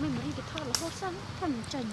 没买这个套，老花眼，很沉。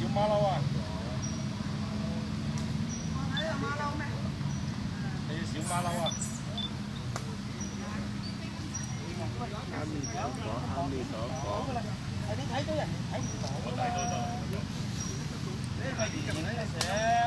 chiếu má lâu à thấy chiếu má lâu à ăn mì tỏ cỏ ăn mì tỏ cỏ thấy tôi rồi thấy tôi rồi đây tôi rồi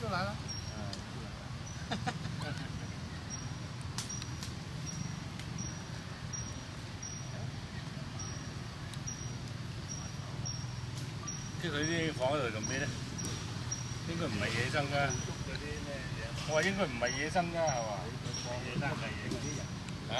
就来了。啊，哈即佢啲房喺度做咩咧？應該唔係野生㗎。我話應該唔係野生㗎，係嘛？啊！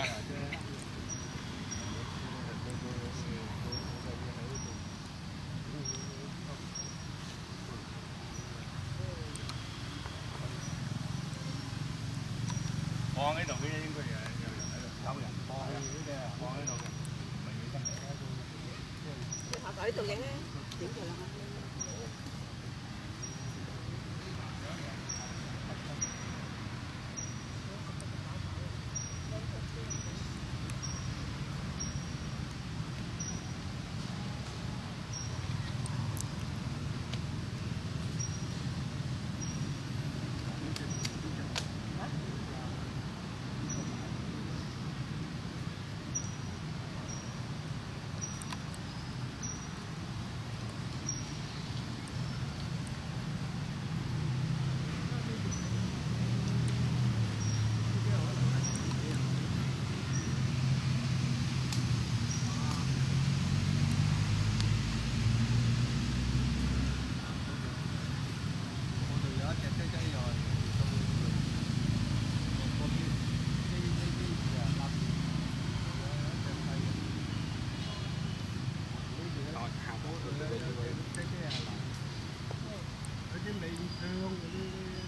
呢度嘅應該有有人放嘅，放喺度嘅，唔係幾得。拍喺度影咧，影佢啦。cái cái là ở trên này đường